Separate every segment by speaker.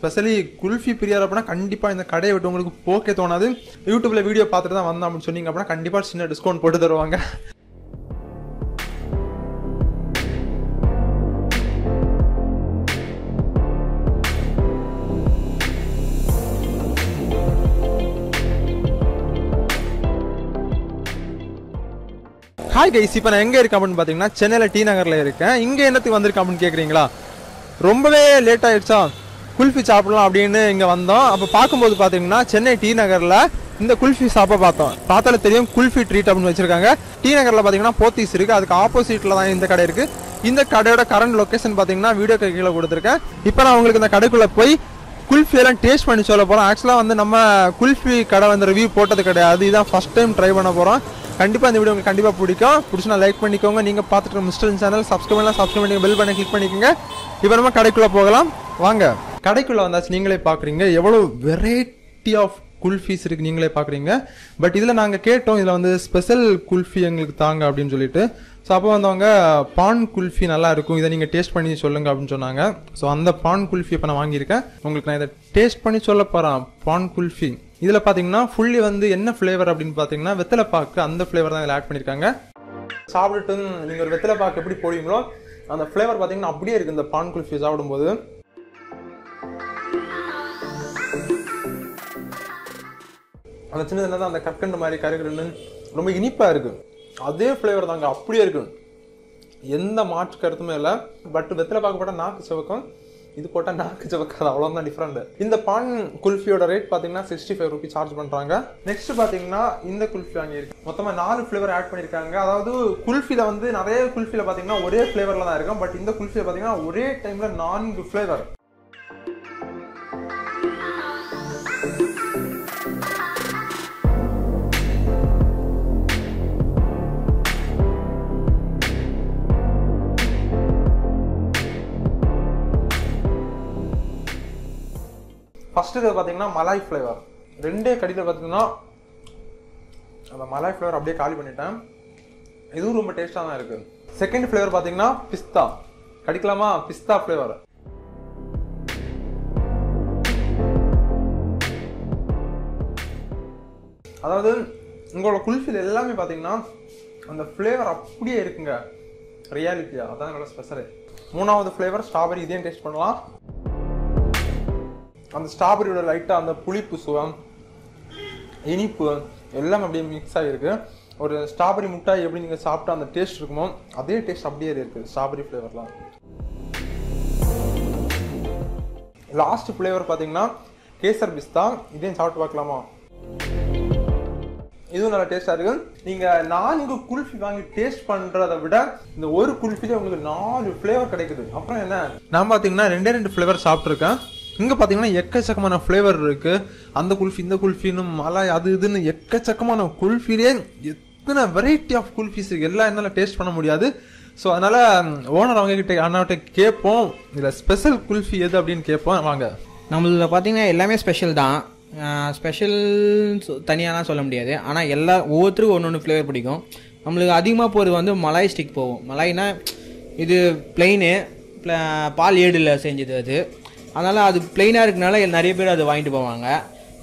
Speaker 1: Specially kulfi Briar அப்படின்னா கண்டிப்பாக இந்த கடையை விட்டு உங்களுக்கு போக்கே தோணாது. யூடியூப்ல வீடியோ பார்த்துட்டு தான் வந்தோம் அப்படின்னு சொன்னீங்க அப்படின்னா கண்டிப்பாக சின்ன டிஸ்கவுண்ட் போட்டு தருவாங்க. ஹாய் கைஸ் இப்போ நான் எங்கே இருக்கேன் அப்படின்னு பார்த்தீங்கன்னா சென்னையில் டி நகரில் இருக்கேன். இங்கே என்னத்துக்கு வந்திருக்கேன் அப்படின்னு கேட்குறீங்களா ரொம்பவே லேட் ஆயிடுச்சா? குல்ஃபி சாப்பிடலாம் அப்படின்னு இங்கே வந்தோம். அப்போ பார்க்கும்போது பார்த்தீங்கன்னா சென்னை டி நகரில் இந்த குல்ஃபி ஷாப்பை பார்த்தோம். பார்த்தாலே தெரியும் குல்ஃபி ட்ரீட் அப்படின்னு வச்சுருக்காங்க. டி நகரில் பார்த்தீங்கன்னா போத்தீஸ் இருக்குது அதுக்கு ஆப்போசிட்டில் தான் இந்த கடை இருக்குது இந்த கடையோட கரண்ட் லொக்கேஷன் பார்த்தீங்கன்னா வீடியோ கீழே கொடுத்துருக்கேன். இப்போ நான் உங்களுக்கு இந்த கடைக்குள்ளே போய் குல்ஃபி எல்லாம் டேஸ்ட் பண்ணி சொல்ல போகிறோம் ஆக்சுவலாக வந்து நம்ம குல்ஃபி கடை வந்து ரிவ்யூ போட்டது கிடையாது. இதுதான் ஃபர்ஸ்ட் டைம் ட்ரை பண்ண போகிறோம் கண்டிப்பாக இந்த வீடியோ உங்களுக்கு கண்டிப்பாக பிடிக்கும். பிடிச்சினா லைக் பண்ணிக்கோங்க. நீங்கள் பார்த்துட்டு மிஸ்டர் சேனல் சப்ஸ்கிரைப் பண்ணலாம். சப்ஸ்கிரைப் பண்ணி பெல் பண்ணி கிளிக் பண்ணிக்கோங்க. இப்போ நம்ம கடைக்குள்ளே போகலாம். வாங்க. கடைக்குள்ளே வந்தாச்சு நீங்களே பார்க்குறீங்க எவ்வளோ வெரைட்டி ஆஃப் குல்ஃபீஸ் இருக்கு நீங்களே பார்க்குறீங்க பட் இதில் நாங்கள் கேட்டோம் இதில் வந்து ஸ்பெஷல் குல்ஃபி எங்களுக்கு தாங்க அப்படின்னு சொல்லிட்டு. ஸோ அப்போ வந்தவங்க பான் குல்ஃபி நல்லா இருக்கும் இதை நீங்கள் டேஸ்ட் பண்ணி சொல்லுங்க அப்படின்னு சொன்னாங்க. ஸோ அந்த பான் குல்ஃபி இப்போ நான் வாங்கியிருக்கேன். உங்களுக்கு நான் இதை டேஸ்ட் பண்ணி சொல்ல போகிறேன் பான் குல்ஃபி. இதில் பார்த்தீங்கன்னா ஃபுல்லி வந்து என்ன ஃப்ளேவர் அப்படின்னு பார்த்தீங்கன்னா வெத்தலை பாக்கு அந்த ஃப்ளேவர் தான் இதில் ஆட் பண்ணியிருக்காங்க. சாப்பிட்டுட்டு நீங்கள் ஒரு வெத்தலை பாக்கு எப்படி போடுவீங்களோ அந்த ஃப்ளேவர் பார்த்தீங்கன்னா அப்படியே இருக்குது இந்த பான் குல்ஃபி சாப்பிடும்போது. அந்த சின்ன சின்னதாக அந்த கற்கண்டு மாதிரி கருகருன்னு ரொம்ப இனிப்பாக இருக்கு. அதே ஃப்ளேவர் தாங்க அப்படியே இருக்கு. எந்த மாற்று கருத்துமே இல்லை. பட் வெத்தில பார்க்க போட்டால் நாக்கு சிவக்கும் இது போட்டால் நாக்கு சிவக்காது அவ்வளோதான் டிஃப்ரெண்ட் இந்த பான் குல்ஃபியோட ரேட் பார்த்தீங்கன்னா சிக்ஸ்டி ஃபைவ் ருபீஸ் சார்ஜ் பண்ணுறாங்க நெக்ஸ்ட் பார்த்தீங்கன்னா இந்த குல்ஃபி வாங்கியிருக்கு. மொத்தமாக நாலு ஃப்ளேவர் ஆட் பண்ணியிருக்காங்க. அதாவது குல்ஃபியில் வந்து நிறைய குல்ஃபியில் பார்த்தீங்கன்னா ஒரே ஃப்ளேவரில் தான் இருக்கும். பட் இந்த குல்ஃபியில் பார்த்தீங்கன்னா ஒரே டைமில் நான்கு ஃப்ளேவர் ஃபர்ஸ்ட் இது பார்த்தீங்கன்னா மலாய் ஃப்ளேவர் ரெண்டே கடியில் பார்த்தீங்கன்னா அந்த மலாய் ஃப்ளேவர் அப்படியே காலி பண்ணிட்டேன். இதுவும் ரொம்ப டேஸ்ட்டாக தான் இருக்கு. செகண்ட் ஃப்ளேவர் பார்த்தீங்கன்னா பிஸ்தா. கடிக்கலாமா? பிஸ்தா ஃப்ளேவர் அதாவது உங்களோட குல்ஃபில் எல்லாமே பார்த்தீங்கன்னா அந்த ஃப்ளேவர் அப்படியே இருக்குங்க. ரியாலிட்டியா அதான் என்னோட ஸ்பெஷலு மூணாவது ஃப்ளேவர் ஸ்ட்ராபெரி இதையும் டேஸ்ட் பண்ணலாம். அந்த ஸ்ட்ராபெரியோட லைட்டாக அந்த புளிப்பு சுகம் இனிப்பு எல்லாம் அப்படியே மிக்ஸ் ஆகிருக்கு ஒரு ஸ்ட்ராபெரி முட்டாய் எப்படி நீங்கள் சாப்பிட்டா அந்த டேஸ்ட் இருக்குமோ அதே டேஸ்ட் அப்படியே இருக்குது ஸ்ட்ராபெரி ஃப்ளேவர்லாம் லாஸ்ட் ஃப்ளேவர் பார்த்தீங்கன்னா கேசர் பிஸ்தா. இதையும் சாப்பிட்டு பார்க்கலாமா? இதுவும் நல்லா டேஸ்டா இருக்குது நீங்கள் நான்கு குல்ஃபி வாங்கி டேஸ்ட் பண்ணுறத விட இந்த ஒரு குல்ஃபிலே உங்களுக்கு நாலு ஃப்ளேவர் கிடைக்குது. அப்புறம் என்ன? நான் பார்த்தீங்கன்னா ரெண்டே ரெண்டு ஃப்ளேவர் சாப்பிட்ருக்கேன் இங்கே பார்த்தீங்கன்னா எக்கச்சக்கமான ஃப்ளேவர் இருக்குது அந்த குல்ஃபி இந்த குல்ஃபின்னு மலை அது இதுன்னு எக்கச்சக்கமான குல்ஃபிலே எத்தனை வெரைட்டி ஆஃப் குல்ஃபிஸ் இருக்குது எல்லாம் என்னால் டேஸ்ட் பண்ண முடியாது. ஸோ அதனால் ஓனர் அவங்க கிட்ட அண்ணாவிட்ட கேட்போம் இதில் ஸ்பெஷல் குல்ஃபி எது அப்படின்னு கேட்போம் வாங்க.
Speaker 2: நம்மள பார்த்தீங்கன்னா எல்லாமே ஸ்பெஷல் தான். ஸ்பெஷல் தனியாலாம் சொல்ல முடியாது. ஆனால் எல்லா ஒவ்வொருத்தருக்கும் ஒன்று ஒன்று ஃப்ளேவர் பிடிக்கும். நம்மளுக்கு அதிகமாக போகிறது வந்து மலாய் ஸ்டிக் போகும். மலாய்னா இது பிளெயின் பால் ஏடில் செஞ்சது அது. அதனால் அது பிளெயினாக இருக்கனால நிறைய பேர் அதை வாங்கிட்டு போவாங்க.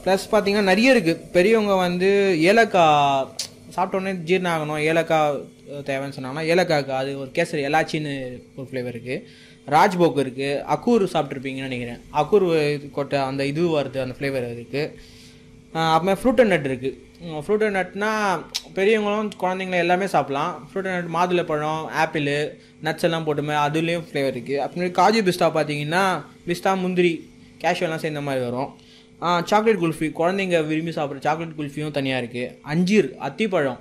Speaker 2: ப்ளஸ் பார்த்தீங்கன்னா நிறைய இருக்குது பெரியவங்க வந்து ஏலக்காய் சாப்பிட்டோன்னே ஜீரணம் ஆகணும். ஏலக்காய் தேவைன்னு சொன்னாங்கன்னா ஏலக்காய்க்கு அது ஒரு கேசரி எலாச்சின்னு ஒரு ஃப்ளேவர் இருக்குது ராஜ்போக் இருக்குது அக்கூர் சாப்பிட்ருப்பீங்கன்னு நினைக்கிறேன். அக்கூர் இது கொட்டை அந்த இது வருது அந்த ஃப்ளேவர் இருக்குது அப்புறமே ஃப்ரூட் அண்ட் நட் இருக்குது ஃப்ரூட் அண்ட் நட்னா பெரியவங்களும் குழந்தைங்களும் எல்லாமே சாப்பிட்லாம். ஃப்ரூட் அண்ட் நட் மாதுளை பழம் ஆப்பிள் நட்ஸ் எல்லாம் போட்டுமே அதுலேயும் ஃப்ளேவர் இருக்குது அப்புறமே காஜு பிஸ்தா பார்த்தீங்கன்னா பிஸ்டா முந்திரி கேஷுவெல்லாம் சேர்ந்த மாதிரி வரும். சாக்லேட் குல்ஃபி குழந்தைங்க விரும்பி சாப்பிட்ற சாக்லேட் குல்ஃபியும் தனியாக இருக்குது அஞ்சீர் அத்திப்பழம்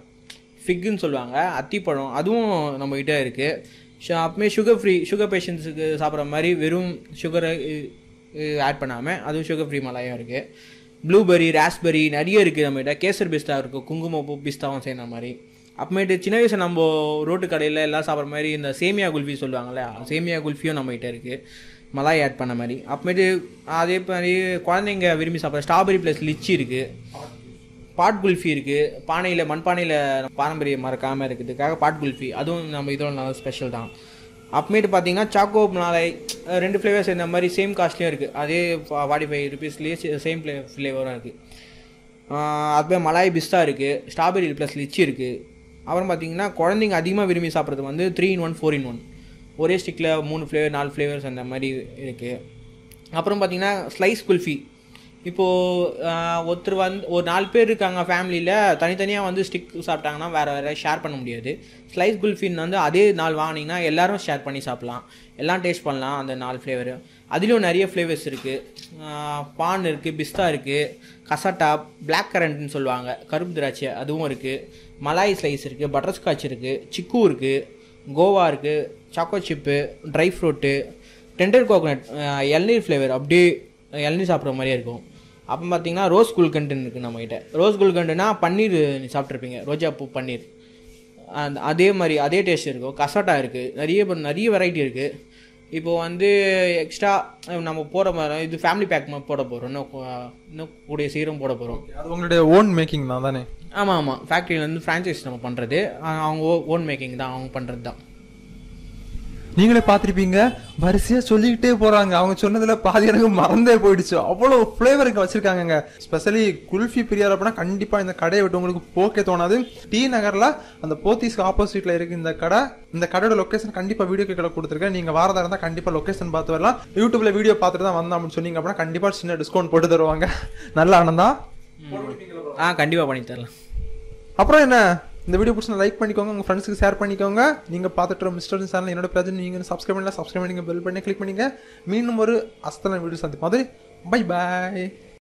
Speaker 2: ஃபிக்குன்னு சொல்லுவாங்க. அத்திப்பழம் அதுவும் நம்மக்கிட்ட இருக்குது அப்பமே சுகர் ஃப்ரீ சுகர் பேஷண்ட்ஸுக்கு சாப்பிட்ற மாதிரி வெறும் சுகரை ஆட் பண்ணாமல் அதுவும் சுகர் ஃப்ரீ மலாயும் இருக்குது ப்ளூபெரி ராஸ்பெரி நிறைய இருக்குது நம்மகிட்ட. கேசர் பிஸ்தா இருக்கும் குங்குமப்பூ பிஸ்தாவும் சேர்ந்த மாதிரி. அப்புறமேட்டு சின்ன வயசு நம்ம ரோட்டு கடையில் எல்லாம் சாப்பிட்ற மாதிரி இந்த சேமியா குல்ஃபி சொல்லுவாங்கள்ல சேமியா குல்ஃபியும் நம்மகிட்ட இருக்குது மலாய் ஆட் பண்ண மாதிரி. அப்புறமேட்டு அதே மாதிரி குழந்தைங்க விரும்பி சாப்பிட்ற ஸ்ட்ராபெரி ப்ளஸ் லிச்சி இருக்குது பாட் குல்ஃபி இருக்குது பானையில் மண்பானையில் பாரம்பரியம் மறக்காமல் இருக்கிறதுக்காக பாட் குல்ஃபி. அதுவும் நம்ம இதோட நல்ல ஸ்பெஷல் தான். அப்புறமேட்டு பார்த்தீங்கன்னா சாக்கோ மலாய் ரெண்டு ஃப்ளேவர்ஸ் இந்த மாதிரி சேம் காஸ்ட்லேயும் இருக்குது அதே ஃபார்ட்டி ஃபைவ் ருபீஸ்லேயே சேம் ஃப்ளே ஃப்ளேவரும் இருக்குது அதுமாதிரி மலாய் பிஸ்தா இருக்குது ஸ்ட்ராபெரி ப்ளஸ் லிச்சி இருக்குது அப்புறம் பார்த்தீங்கன்னா குழந்தைங்க அதிகமாக விரும்பி சாப்பிட்றது வந்து three in one four in one ஒரே ஸ்டிக்கில் மூணு ஃப்ளேவர் நாலு ஃப்ளேவர்ஸ் அந்த மாதிரி இருக்குது அப்புறம் பார்த்தீங்கன்னா ஸ்லைஸ் குல்ஃபி இப்போது ஒருத்தர் வந்து ஒரு நாலு பேர் இருக்காங்க ஃபேமிலியில் தனித்தனியாக வந்து ஸ்டிக் சாப்பிட்டாங்கன்னா வேறு வேறு ஷேர் பண்ண முடியாது. ஸ்லைஸ் குல்ஃபின் வந்து அதே நாள் வாங்கினீங்கன்னா எல்லாரும் ஷேர் பண்ணி சாப்பிட்லாம். எல்லாம் டேஸ்ட் பண்ணலாம் அந்த நாலு ஃப்ளேவரு அதுலேயும் நிறைய ஃப்ளேவர்ஸ் இருக்குது பான் இருக்குது பிஸ்தா இருக்குது கசட்டா பிளாக் கரண்ட்னு சொல்லுவாங்க. கருப்பு திராட்சை அதுவும் இருக்குது மலாய் ஸ்லைஸ் இருக்குது பட்டர்ஸ்காட்ச் இருக்குது சிக்கு இருக்குது கோவா இருக்குது choco chip dry fruit tender coconut இளநீர் ஃப்ளேவர் அப்படியே இளநீர் சாப்பிட்ற மாதிரியே இருக்கும். அப்போ பார்த்தீங்கன்னா ரோஸ் குல்கண்டுன்னு இருக்குது நம்மகிட்ட. ரோஸ் குல்கண்டுனா பன்னீர் சாப்பிட்ருப்பீங்க ரோஜா பூ பன்னீர். அந்த அதே மாதிரி அதே டேஸ்ட் இருக்கும் கசட்டா இருக்குது நிறைய நிறைய வெரைட்டி இருக்குது இப்போ வந்து எக்ஸ்ட்ரா நம்ம போகிற மாதிரி இது ஃபேமிலி பேக் போட போகிறோம் இன்னும் இன்னும் கூடிய சீக்கிரம் போட போகிறோம்
Speaker 1: அது உங்களுடைய ஓன் மேக்கிங் தான்? தானே
Speaker 2: ஆமாம் ஆமாம் ஃபேக்ட்ரியிலேருந்து ஃப்ரான்ச்சைஸ் நம்ம பண்ணுறது அவங்க ஓன் மேக்கிங் தான் அவங்க பண்ணுறது தான்.
Speaker 1: நீங்களே பார்த்திருப்பீங்க. வரிசையா சொல்லிக்கிட்டே போறாங்க. அவங்க சொன்னதுல பாதி எனக்கு மறந்தே போயிடுச்சு. அவ்வளவு ஃபிளேவர் இங்க வச்சிருக்காங்கங்க. ஸ்பெஷலி குல்ஃபி பிரியார் அப்படின்னா கண்டிப்பா இந்த கடையை விட்டு உங்களுக்கு போக்கே தோணாது. டி நகர்ல அந்த போத்தீஸ்க்கு ஆப்போசிட்ல இருக்கு இந்த கடை. இந்த கடையோட லொகேஷன் கண்டிப்பா வீடியோ கீழே கொடுத்துருக்கேன். நீங்க வாரதா இருந்தா கண்டிப்பா லொகேஷன் பார்த்து வரலாம். யூடியூப்ல வீடியோ பார்த்துட்டு தான் வந்தோம் அப்படின்னு சொன்னீங்க அப்படின்னா கண்டிப்பா சின்ன டிஸ்கவுண்ட் போட்டு தருவாங்க. நல்ல ஆனந்தா?
Speaker 2: ஆ கண்டிப்பாக பண்ணி தரலாம்.
Speaker 1: அப்புறம் என்ன? இந்த வீடியோ பிடிச்சி லைக் பண்ணிக்கோங்க உங்கள் ஃப்ரெண்ட்ஸுக்கு ஷேர் பண்ணிக்கோங்க. நீங்கள் பார்த்துட்டு மிஸ்டர் சேனல் என்னோட பிரச்சனை நீங்கள் சப்ஸ்கிரைப் பண்ணலாம் சப்ஸ்கிரைப் பண்ணிங்க பெல் பண்ணி கிளிக் பண்ணிங்க மீண்டும் ஒரு அஸ்தன வீடியோ சந்திப்போம். அது பை பாய்